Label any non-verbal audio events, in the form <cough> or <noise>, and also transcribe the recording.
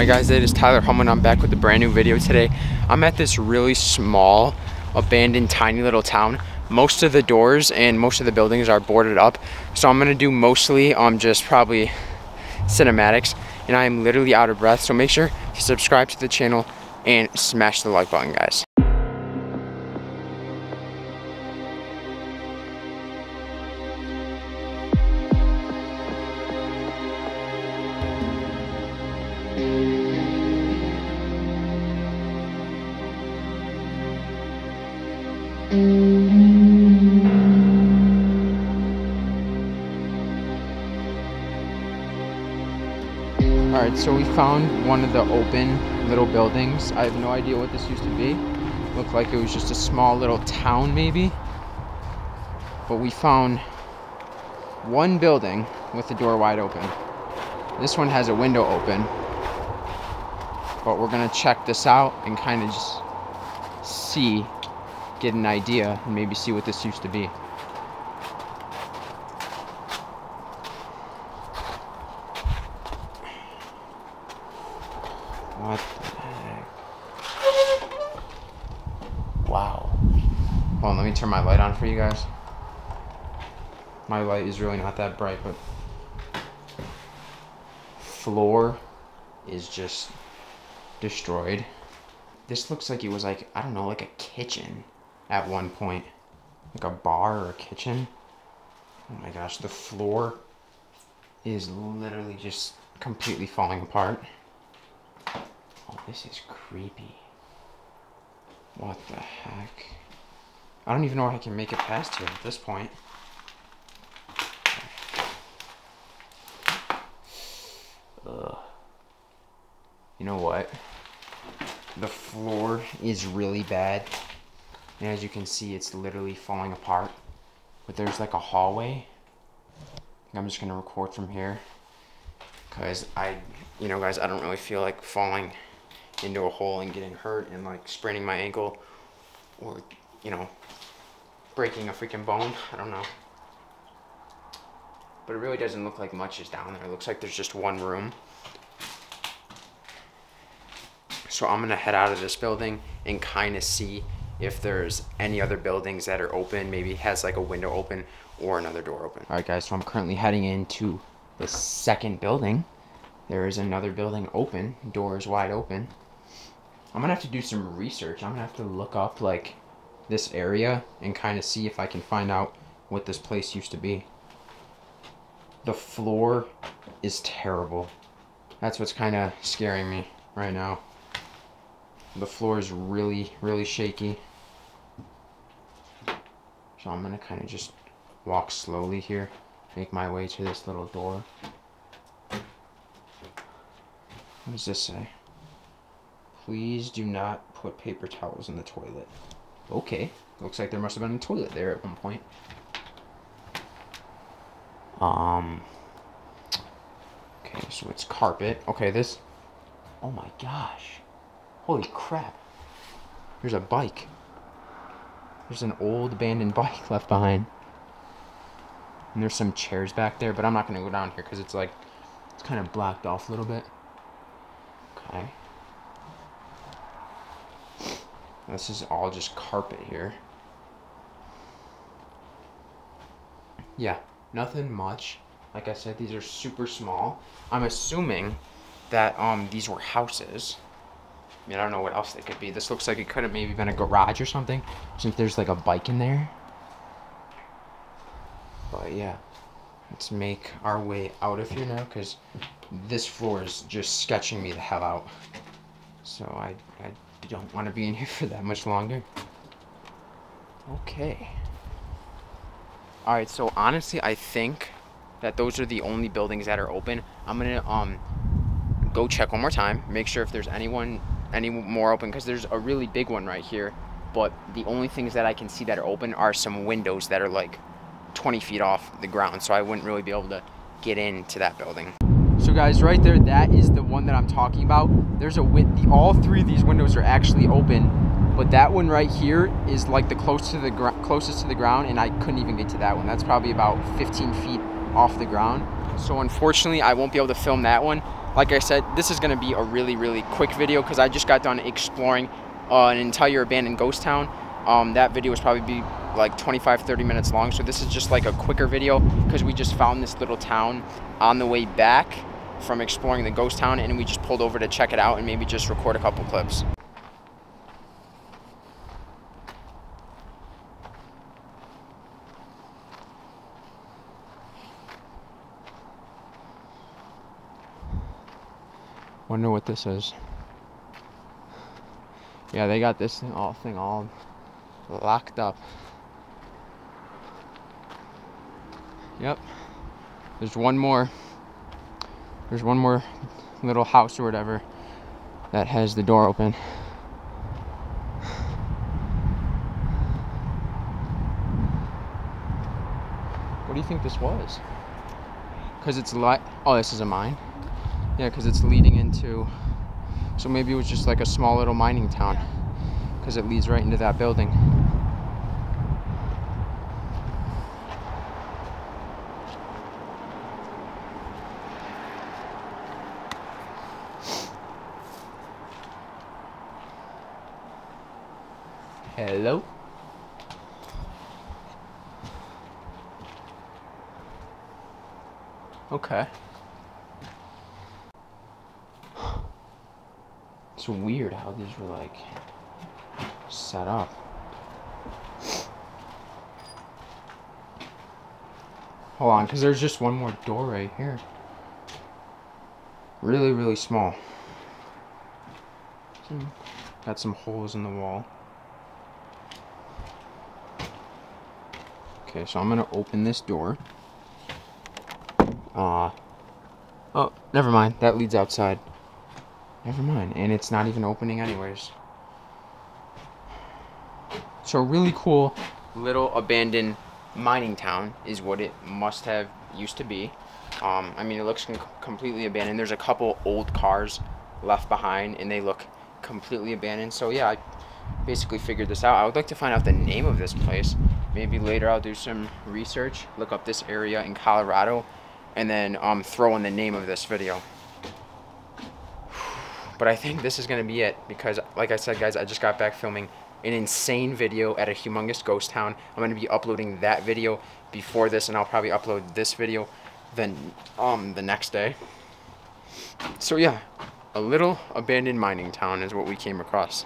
Alright guys, it is Tyler Home I'm back with a brand new video today. I'm at this really small, abandoned, tiny little town. Most of the doors and most of the buildings are boarded up. So I'm gonna do mostly um just probably cinematics and I am literally out of breath. So make sure to subscribe to the channel and smash the like button guys. All right, so we found one of the open little buildings. I have no idea what this used to be. Looked like it was just a small little town maybe. But we found one building with the door wide open. This one has a window open. But we're gonna check this out and kind of just see, get an idea, and maybe see what this used to be. What the heck? Wow. Hold on, let me turn my light on for you guys. My light is really not that bright, but floor is just destroyed. This looks like it was like, I don't know, like a kitchen at one point. Like a bar or a kitchen. Oh my gosh, the floor is literally just completely falling apart. Oh, this is creepy. What the heck? I don't even know if I can make it past here at this point. Ugh. You know what? The floor is really bad. And as you can see, it's literally falling apart. But there's like a hallway. I'm just gonna record from here. Cause I, you know guys, I don't really feel like falling into a hole and getting hurt and like spraining my ankle or, you know, breaking a freaking bone. I don't know. But it really doesn't look like much is down there. It looks like there's just one room. So I'm gonna head out of this building and kind of see if there's any other buildings that are open, maybe has like a window open or another door open. All right guys, so I'm currently heading into the second building. There is another building open, doors wide open. I'm gonna have to do some research. I'm gonna have to look up like this area and kind of see if I can find out what this place used to be. The floor is terrible. That's what's kind of scaring me right now. The floor is really, really shaky. So I'm gonna kind of just walk slowly here, make my way to this little door. What does this say? Please do not put paper towels in the toilet. Okay. Looks like there must have been a toilet there at one point. Um. Okay, so it's carpet. Okay, this. Oh my gosh. Holy crap. There's a bike. There's an old abandoned <laughs> bike left behind. And there's some chairs back there, but I'm not going to go down here because it's like, it's kind of blocked off a little bit. Okay. This is all just carpet here. Yeah, nothing much. Like I said, these are super small. I'm assuming that um these were houses. I mean, I don't know what else they could be. This looks like it could have maybe been a garage or something, since there's like a bike in there. But yeah, let's make our way out of here now, because this floor is just sketching me the hell out. So I, I don't want to be in here for that much longer. Okay. Alright, so honestly, I think that those are the only buildings that are open. I'm gonna um go check one more time, make sure if there's anyone any more open, because there's a really big one right here. But the only things that I can see that are open are some windows that are like 20 feet off the ground, so I wouldn't really be able to get into that building. So guys, right there, that is the one that I'm talking about. There's a win the, all three of these windows are actually open, but that one right here is like the close to the ground closest to the ground, and I couldn't even get to that one. That's probably about 15 feet off the ground. So unfortunately, I won't be able to film that one. Like I said, this is gonna be a really, really quick video because I just got done exploring uh, an entire abandoned ghost town. Um, that video was probably be like 25, 30 minutes long. So this is just like a quicker video because we just found this little town on the way back from exploring the ghost town and we just pulled over to check it out and maybe just record a couple clips. Wonder what this is. Yeah, they got this thing all thing all locked up. Yep. There's one more. There's one more little house or whatever that has the door open. What do you think this was? Because it's light. Oh, this is a mine. Yeah, because it's leading into. So maybe it was just like a small little mining town. Because it leads right into that building. Hello? Okay. It's weird how these were like set up. Hold on, because there's just one more door right here. Really, really small. Hmm. Got some holes in the wall. Okay, so I'm gonna open this door. Uh, oh, never mind. That leads outside. Never mind. And it's not even opening anyways. So really cool little abandoned mining town is what it must have used to be. Um, I mean, it looks completely abandoned. There's a couple old cars left behind, and they look completely abandoned. So yeah, I basically figured this out. I would like to find out the name of this place. Maybe later I'll do some research, look up this area in Colorado, and then um, throw in the name of this video. But I think this is going to be it because, like I said, guys, I just got back filming an insane video at a humongous ghost town. I'm going to be uploading that video before this, and I'll probably upload this video then um the next day. So yeah, a little abandoned mining town is what we came across.